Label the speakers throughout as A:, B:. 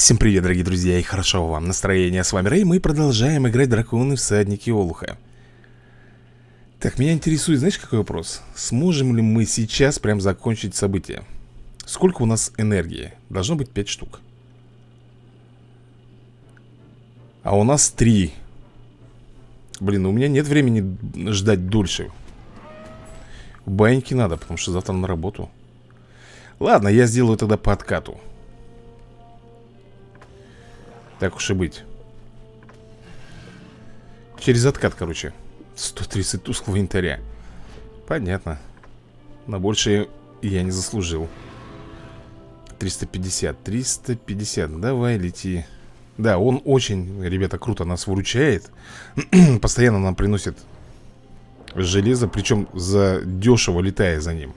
A: Всем привет, дорогие друзья, и хорошо вам настроения. С вами Рэй, мы продолжаем играть Драконы Всадники Олуха. Так, меня интересует, знаешь, какой вопрос? Сможем ли мы сейчас прям закончить событие? Сколько у нас энергии? Должно быть 5 штук. А у нас 3. Блин, у меня нет времени ждать дольше. Баньки надо, потому что завтра на работу. Ладно, я сделаю тогда по откату. Так уж и быть. Через откат, короче. 130 тусклого янтаря. Понятно. На больше я не заслужил. 350 350 Давай, лети. Да, он очень, ребята, круто нас выручает. Постоянно нам приносит Железо Причем за дешево летая за ним.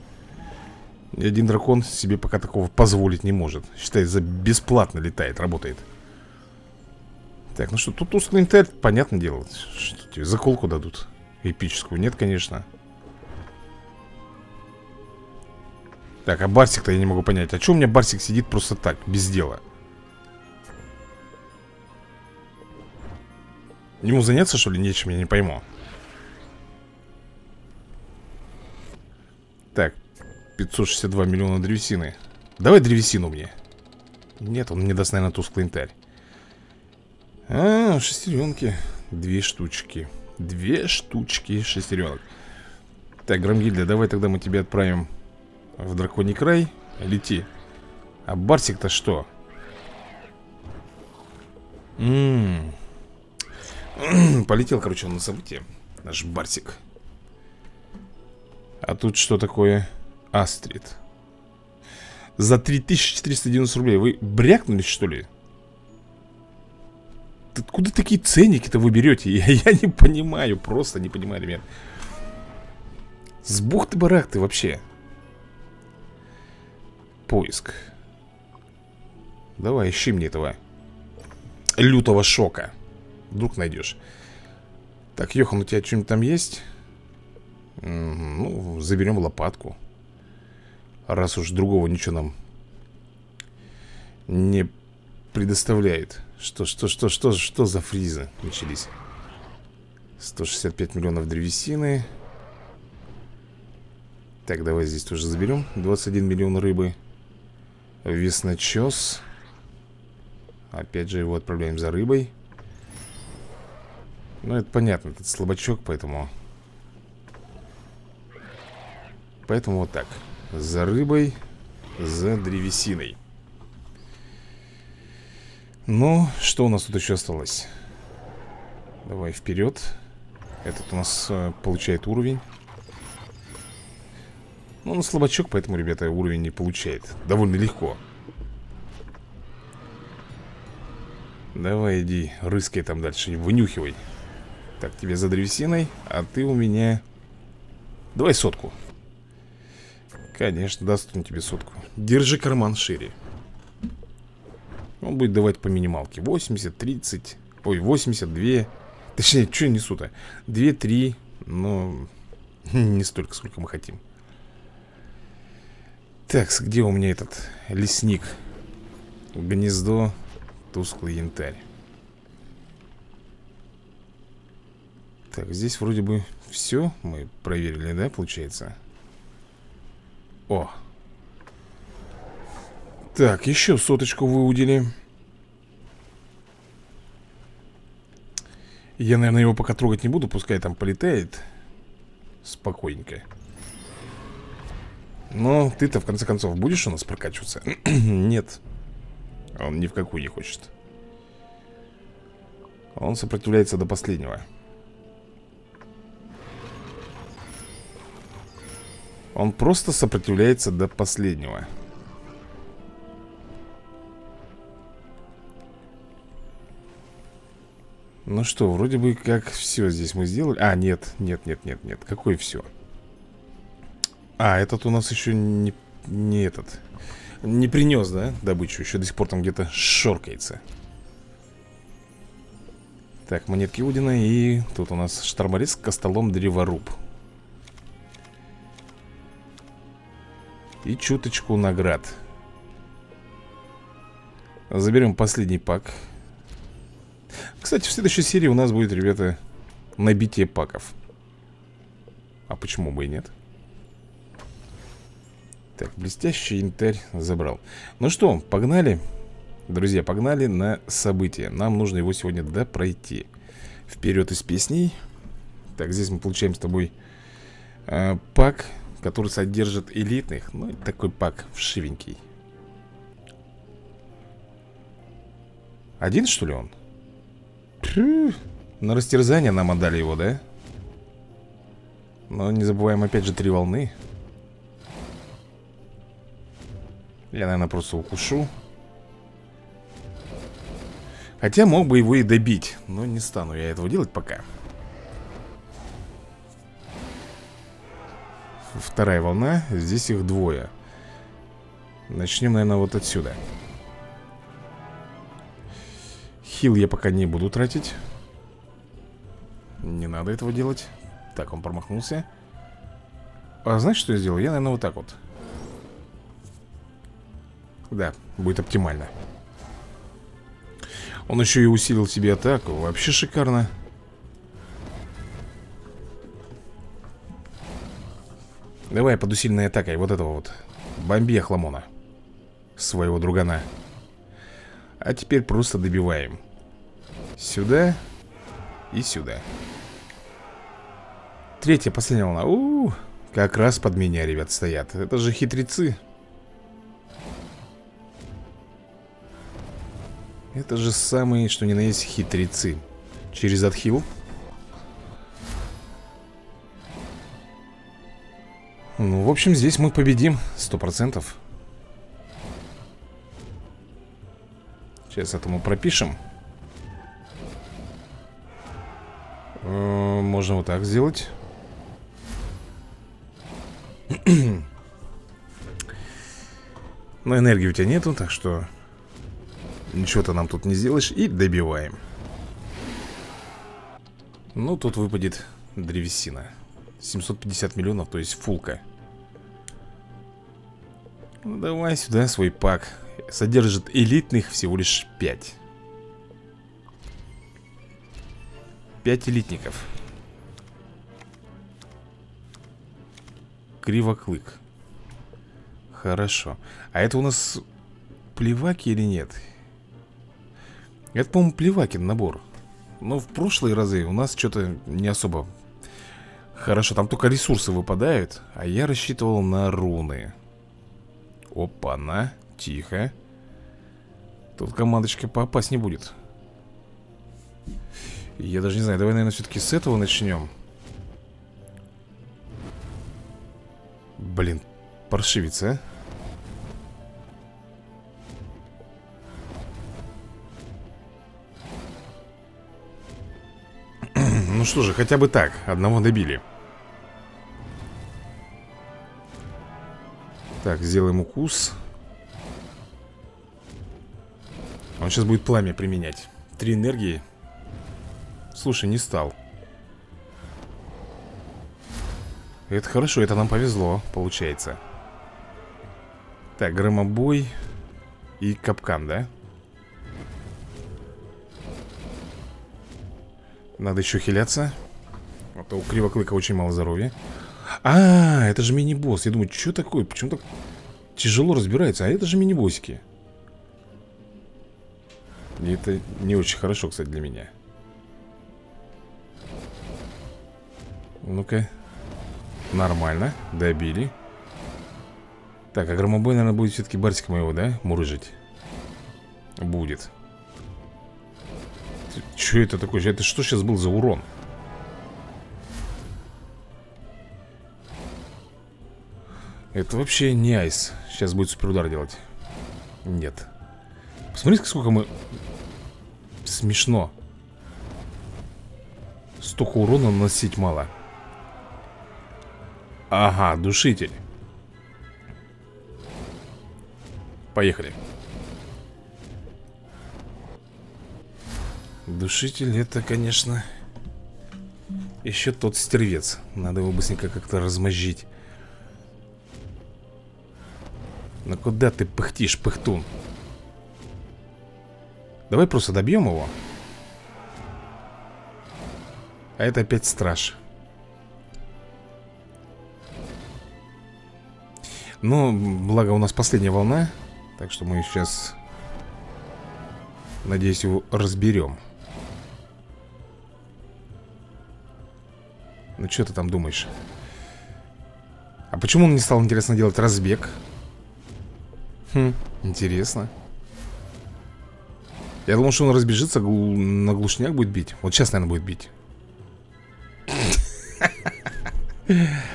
A: Ни один дракон себе пока такого позволить не может. Считай, за бесплатно летает, работает так, ну что, тут тусклый интеллект, понятно дело Что тебе, заколку дадут Эпическую, нет, конечно. Так, а Барсик-то я не могу понять. А что у меня Барсик сидит просто так, без дела? Ему заняться, что ли, нечем, я не пойму. Так, 562 миллиона древесины. Давай древесину мне. Нет, он мне даст, наверное, тусклый интарь а, шестеренки. Две штучки. Две штучки шестеренок. Так, Громгильда, давай тогда мы тебя отправим В драконий край. Лети. А Барсик-то что? М. Полетел, короче, он на событие. Наш Барсик. А тут что такое? Астрид. За 3490 рублей. Вы брякнулись, что ли? Откуда такие ценники-то вы берете? Я, я не понимаю, просто не понимаю, ребят. С бухты-барахты вообще? Поиск. Давай, ищи мне этого Лютого шока. Вдруг найдешь. Так, Йохан, у тебя что-нибудь там есть? Ну, заберем лопатку. Раз уж другого ничего нам Не предоставляет что, что, что, что, что за фризы начались? 165 миллионов древесины. Так, давай здесь тоже заберем. 21 миллион рыбы. Весночес Опять же его отправляем за рыбой. Ну, это понятно, этот слабачок, поэтому. Поэтому вот так. За рыбой, за древесиной ну, что у нас тут еще осталось? Давай вперед Этот у нас э, получает уровень. Ну, он слабачок, поэтому, ребята, уровень не получает. Довольно легко. Давай иди, рыскай там дальше, вынюхивай. Так, тебе за древесиной А ты у меня Давай сотку. Конечно, даст он тебе сотку. Держи карман шире он будет давать по минималке 80, 30 Ой, 82 Точнее, что я несу-то 2, 3 Но не столько, сколько мы хотим Так, где у меня этот лесник? Гнездо Тусклый янтарь Так, здесь вроде бы все мы проверили, да, получается? О, так, еще соточку выудили. Я, наверное, его пока трогать не буду Пускай там полетает Спокойненько. Но ты-то, в конце концов, будешь у нас прокачиваться? Нет. Он ни в какую не хочет. Он сопротивляется до последнего. Он просто сопротивляется до последнего Ну что, вроде бы как все здесь мы сделали. А, нет, нет, нет, нет, нет. Какое все? А, этот у нас еще не, не этот Не принес, да, добычу? Еще до сих пор там где-то шоркается Так, монетки Удина И тут у нас шторморез, костолом, древоруб. И чуточку наград. Заберем последний пак Кстати, в следующей серии у нас будет, ребята, набитие паков. А почему бы и нет? Так, блестящий янтарь забрал. Ну что, погнали? Друзья, погнали на событие Нам нужно его сегодня допройти. Вперед из песней. Так, здесь мы получаем с тобой э, Пак, который содержит элитных. Ну, такой пак вшивенький. Один, что ли, он? На растерзание нам отдали его, да? Но не забываем, опять же, три волны. Я, наверное, просто укушу. Хотя мог бы его и добить Но не стану я этого делать пока. Вторая волна. Здесь их двое. Начнем, наверное, вот отсюда Хил я пока не буду тратить. Не надо этого делать. Так, он промахнулся. А знаешь, что я сделал? Я, наверное, вот так вот. Да, будет оптимально. Он еще и усилил себе атаку. Вообще шикарно. Давай под усиленной атакой вот этого вот Бомби Хламона Своего другана. А теперь просто добиваем Сюда и сюда. Третья, последняя волна. У, -у, -у Как раз под меня, ребят, стоят. Это же хитрецы. Это же самые, что ни на есть, хитрецы. Через отхил. Ну, в общем, здесь мы победим Сто процентов. Сейчас это мы пропишем можно вот так сделать. Но энергии у тебя нету, так что Ничего ты нам тут не сделаешь И добиваем. Ну, тут выпадет древесина. 750 миллионов, то есть фулка. Ну, Давай сюда свой пак. Содержит элитных всего лишь 5 Пять элитников Кривоклык. Хорошо. А это у нас плеваки или нет? Это, по-моему, плевакин набор. Но в прошлые разы у нас что-то не особо Хорошо, там только ресурсы выпадают А я рассчитывал на руны. Опа-на, тихо. Тут командочка поопаснее будет. Я даже не знаю, давай, наверное, все-таки с этого начнем Блин, паршивец, а? Ну что же, хотя бы так, одного добили. Так, сделаем укус. Он сейчас будет пламя применять. Три энергии. Слушай, не стал Это хорошо, это нам повезло, получается Так, громобой И капкан, да? Надо еще хиляться А то у Кривоклыка очень мало здоровья А, это же мини-босс Я думаю, что такое? Почему так тяжело разбирается? А это же мини-боссики это не очень хорошо, кстати, для меня Ну-ка Нормально, добили. Так, а громобой, наверное, будет все-таки Барсика моего, да? Мурыжить? Будет. Что это такое? Это что сейчас был за урон? Это вообще не айс. Сейчас будет суперудар делать. Нет. Посмотрите, сколько мы Смешно. Столько урона наносить мало Ага, душитель. Поехали. Душитель это, конечно Еще тот стервец. Надо его быстренько как-то размозжить. Ну куда ты пыхтишь, пыхтун? Давай просто добьем его. А это опять страж Но, благо у нас последняя волна Так что мы сейчас Надеюсь, его разберем Ну, что ты там думаешь? А почему он не стал, интересно, делать разбег? Хм, интересно Я думал, что он разбежится, на глушняк будет бить Вот сейчас, наверное, будет бить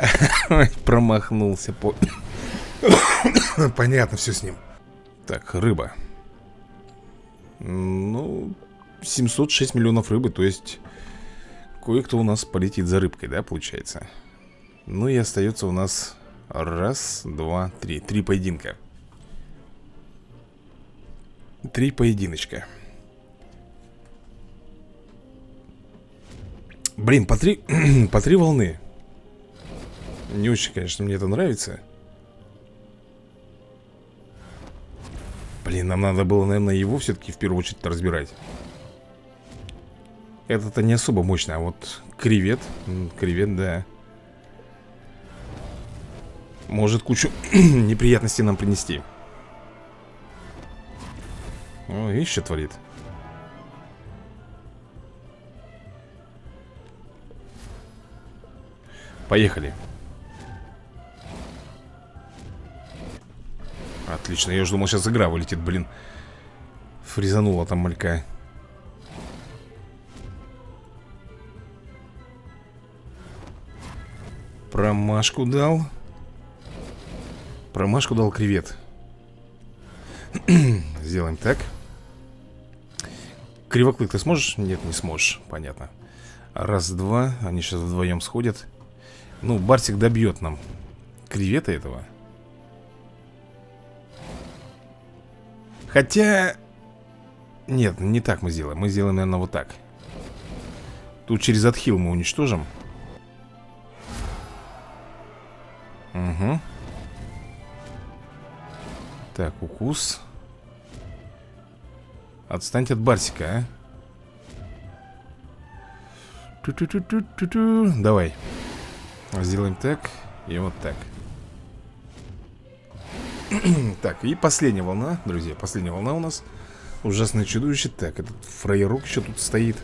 A: Промахнулся по... Понятно все с ним. Так, рыба. Ну, 706 миллионов рыбы, то есть Кое-кто у нас полетит за рыбкой, да, получается? Ну и остается у нас Раз, два, три. Три поединка. Три поединочка. Блин, по три, по три волны Не очень, конечно, мне это нравится. Блин, нам надо было, наверное, его все-таки в первую очередь разбирать. Это-то не особо мощно, а вот кревет Кревет, да. Может кучу неприятностей нам принести. О, видишь, что творит. Поехали Отлично, я уже думал, сейчас игра вылетит, блин. Фризанула там малька. Промашку дал. Промашку дал кревет. Сделаем так. Кривоклык ты сможешь? Нет, не сможешь, понятно. Раз, два, они сейчас вдвоем сходят. Ну, Барсик добьет нам кревета этого. Хотя... Нет, не так мы сделаем. Мы сделаем, наверное, вот так. Тут через отхил мы уничтожим. Угу. Так, укус. Отстаньте от Барсика, а. Ту -ту -ту -ту -ту -ту. Давай. Сделаем так и вот так Так, и последняя волна, друзья Последняя волна у нас. Ужасное чудовище. Так, этот фраерок еще тут стоит.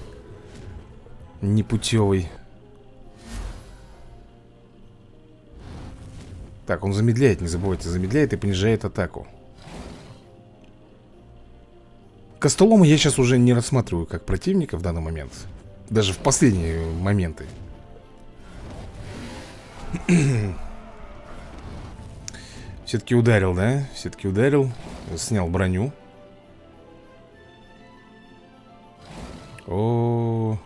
A: Непутевый Так, он замедляет, не забывайте Замедляет и понижает атаку. Костолома я сейчас уже не рассматриваю как противника в данный момент. Даже в последние моменты Все-таки ударил, да? Все-таки ударил Снял броню. О,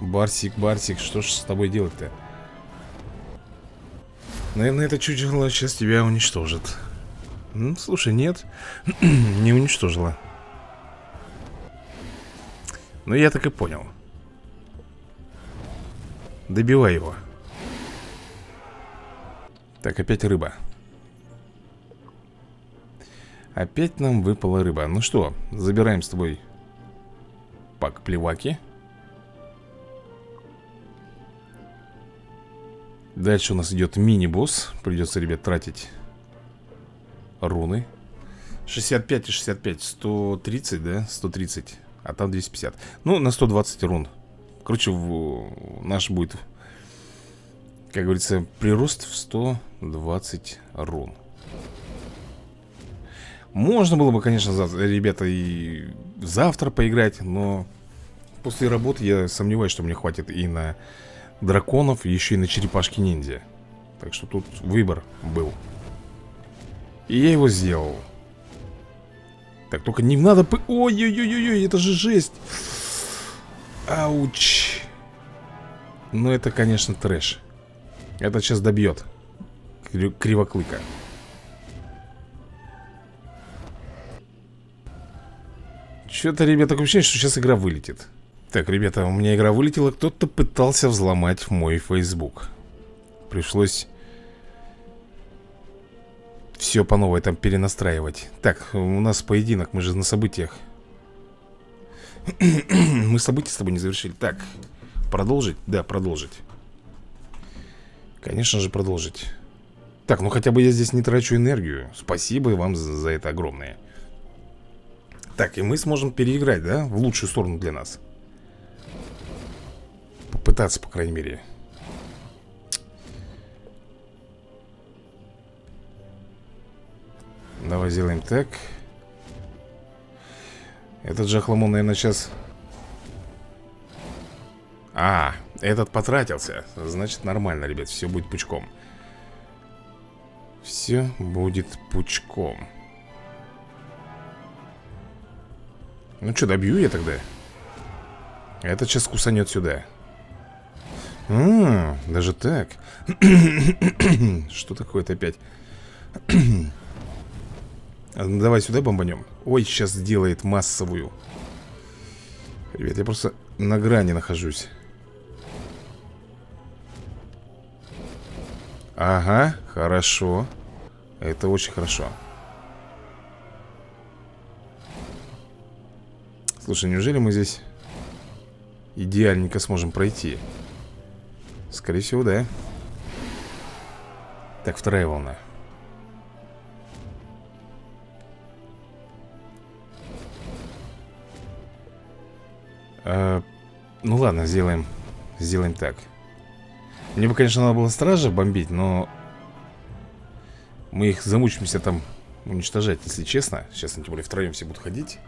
A: Барсик, Барсик, что ж с тобой делать-то? Наверное, это чучело сейчас тебя уничтожит. Ну, Слушай, нет Не уничтожила Ну, я так и понял. Добивай его. Так, опять рыба Опять нам выпала рыба. Ну что, забираем с тобой Пак плеваки. Дальше у нас идет мини-босс. Придется, ребят, тратить руны. 65 и 65 130, да? 130 А там 250 Ну, на 120 рун. Короче, в... наш будет как говорится, прирост в 120 рун Можно было бы, конечно, ребята, и завтра поиграть Но после работы я сомневаюсь, что мне хватит и на драконов, еще и на черепашки-ниндзя Так что тут выбор был. И я его сделал. Так, только не надо... Ой-ой-ой-ой, это же жесть. Ауч. Ну это, конечно, трэш. Это сейчас добьет Кривоклыка Что-то, ребята, такое ощущение, что сейчас игра вылетит. Так, ребята, у меня игра вылетела. Кто-то пытался взломать мой Facebook. Пришлось Все по новой там перенастраивать. Так, у нас поединок, мы же на событиях. Мы события с тобой не завершили. Так, продолжить? Да, продолжить. Конечно же продолжить. Так, ну хотя бы я здесь не трачу энергию. Спасибо вам за, за это огромное Так, и мы сможем переиграть, да? В лучшую сторону для нас. Попытаться, по крайней мере. Давай сделаем так. Этот Жахламон, наверное, сейчас А, этот потратился. Значит, нормально, ребят, все будет пучком. Все будет пучком Ну что, добью я тогда? Этот сейчас кусанет сюда. -м, Даже так? Что такое-то опять? Давай сюда бомбанем Ой, сейчас сделает массовую. Ребят, я просто на грани нахожусь. Ага, хорошо. Это очень хорошо Слушай, неужели мы здесь Идеальненько сможем пройти? Скорее всего, да. Так, вторая волна. А, Ну ладно, сделаем Сделаем так. Мне бы, конечно, надо было стража бомбить, но Мы их замучимся там уничтожать, если честно. Сейчас тем более втроем все будут ходить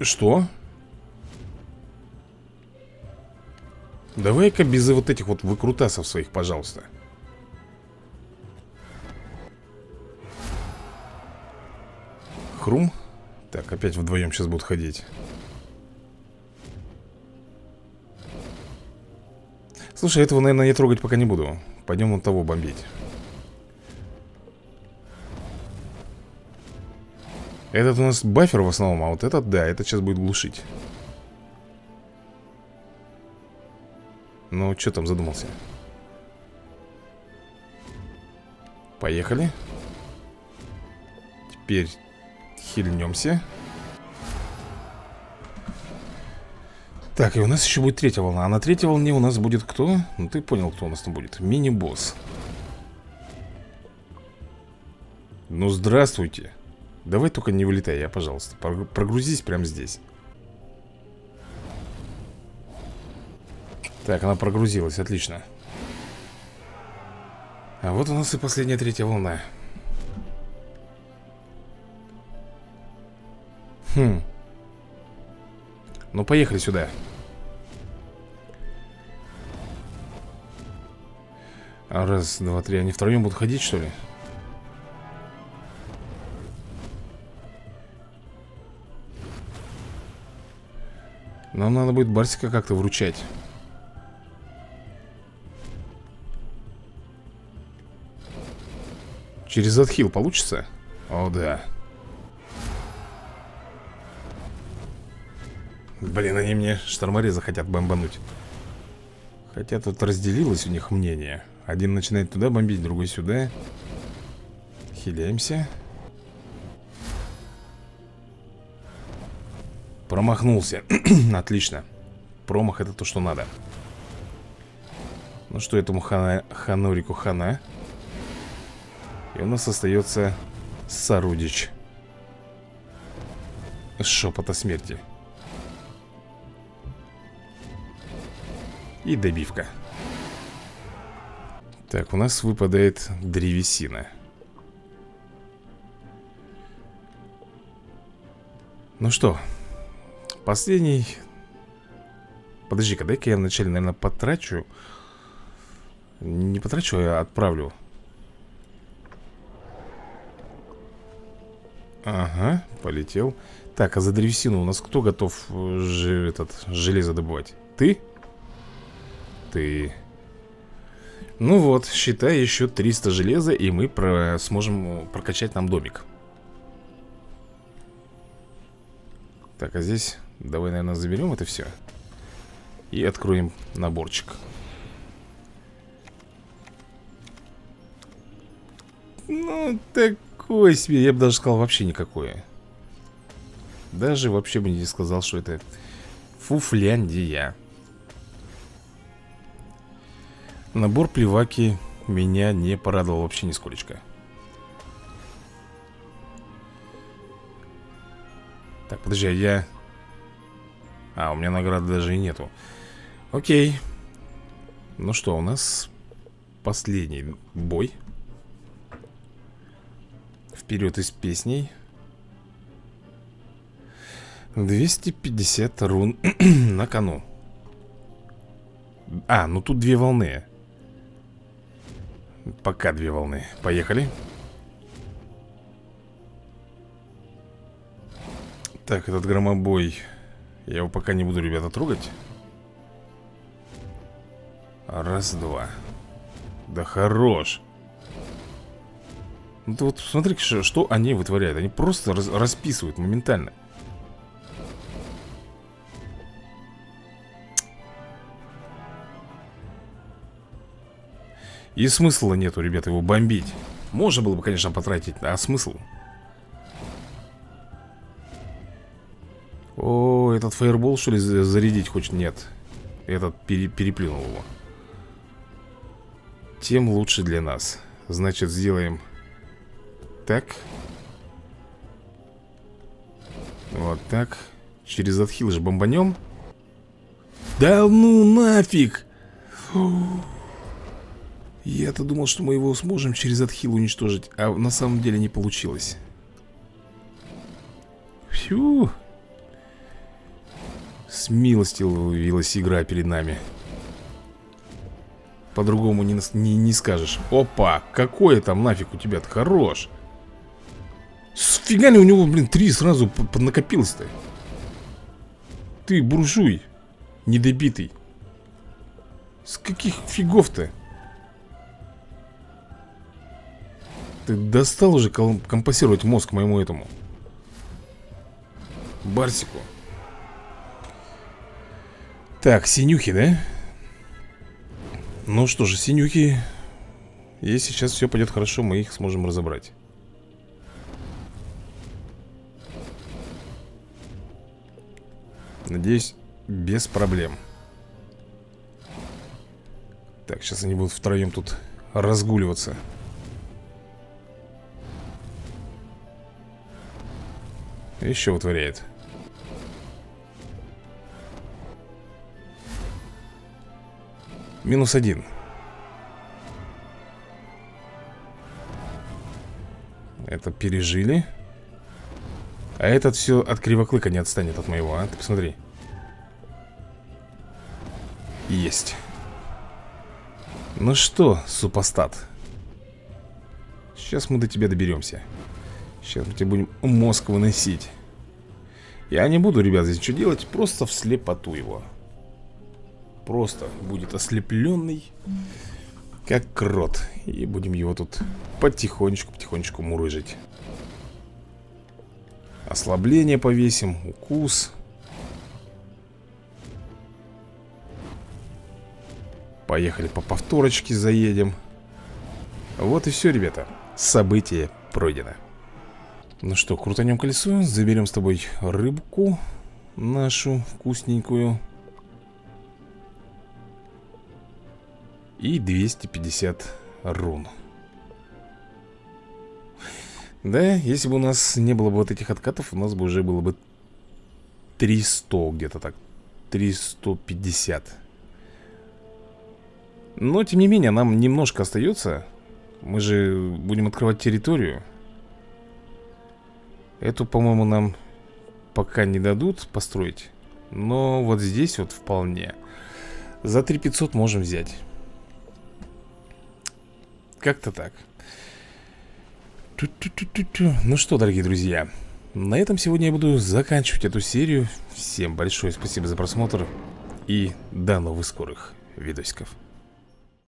A: Что? Давай-ка без вот этих вот выкрутасов своих, пожалуйста. Хрум? Так, опять вдвоем сейчас будут ходить. Слушай, этого, наверное, я трогать пока не буду. Пойдем вон того бомбить Этот у нас бафер в основном, а вот этот, да, это сейчас будет глушить. Ну, что там задумался? Поехали. Теперь хильнемся. Так, и у нас еще будет третья волна. А на третьей волне у нас будет кто? Ну, ты понял, кто у нас там будет. Мини-босс. Ну, здравствуйте Давай только не вылетай, я, пожалуйста. Прогрузись прямо здесь. Так, она прогрузилась, отлично. А вот у нас и последняя третья волна. Хм. Ну, поехали сюда. Раз, два, три Они втроем будут ходить, что ли? Нам надо будет Барсика как-то вручать. Через отхил получится? О, да. Блин, они мне штормореза хотят бомбануть. Хотя тут разделилось у них мнение. Один начинает туда бомбить, другой сюда. Хиляемся Промахнулся. Отлично. Промах это то, что надо. Ну что этому хана, Ханорику хана? И у нас остается Сарудич. Шепота смерти. И добивка. Так, у нас выпадает древесина. Ну что, Последний. Подожди-ка, дай-ка я вначале, наверное, потрачу. Не потрачу, а отправлю. Ага, полетел. Так, а за древесину у нас кто готов э, же, этот, железо добывать? Ты? Ты. Ну вот, считай, еще 300 железа И мы про сможем прокачать нам домик. Так, а здесь Давай, наверное, заберем это все И откроем наборчик. Ну, такое себе, я бы даже сказал, вообще никакое Даже вообще бы не сказал, что это Фуфляндия. Набор плеваки меня не порадовал вообще нисколечко. Так, подожди, а я... А, у меня награды даже и нету. Окей. Ну что, у нас последний бой. Вперед из песней. 250 рун на кону. А, ну тут две волны. Пока две волны. Поехали. Так, этот громобой Я его пока не буду, ребята, трогать. Раз, два. Да хорош. Ну ты вот смотри, что, они вытворяют. Они просто раз, расписывают моментально. И смысла нету, ребята, его бомбить. Можно было бы, конечно, потратить, а смысл? Этот фаербол, что ли, зарядить хочет? Нет? Этот пере переплюнул его. Тем лучше для нас. Значит, сделаем Так. Вот так. Через отхил же бомбанем. Да ну нафиг! Я-то думал, что мы его сможем через отхил уничтожить А на самом деле не получилось. Фью Смилостивилась игра перед нами. По-другому не, не, не скажешь. Опа, какое там нафиг у тебя-то хорош? Сфига ли у него, блин, три сразу поднакопилось-то Ты буржуй Недобитый. С каких фигов-то? Ты достал уже компасировать мозг моему этому? Барсику так, синюхи, да? Ну что же, синюхи Если сейчас все пойдет хорошо, мы их сможем разобрать. Надеюсь, без проблем. Так, сейчас они будут втроем тут разгуливаться. Еще вытворяет Минус один. Это пережили. А этот все от кривоклыка не отстанет от моего, а? Ты посмотри. Есть. Ну что, супостат? Сейчас мы до тебя доберемся Сейчас мы тебе будем мозг выносить. Я не буду, ребят, здесь ничего делать Просто в слепоту его просто будет ослепленный Как крот. И будем его тут потихонечку-потихонечку мурыжить. Ослабление повесим, укус. Поехали по повторочке заедем. Вот и все, ребята. Событие пройдено. Ну что, крутанем колесо Заберем с тобой рыбку Нашу вкусненькую И 250 рун. Да, если бы у нас не было бы вот этих откатов У нас бы уже было бы 300 где-то так 350 Но, тем не менее, нам немножко остается. Мы же будем открывать территорию. Эту, по-моему, нам пока не дадут построить. Но вот здесь вот вполне. За 3500 можем взять как-то так. Ну что, дорогие друзья На этом сегодня я буду заканчивать эту серию. Всем большое спасибо за просмотр И до новых скорых видосиков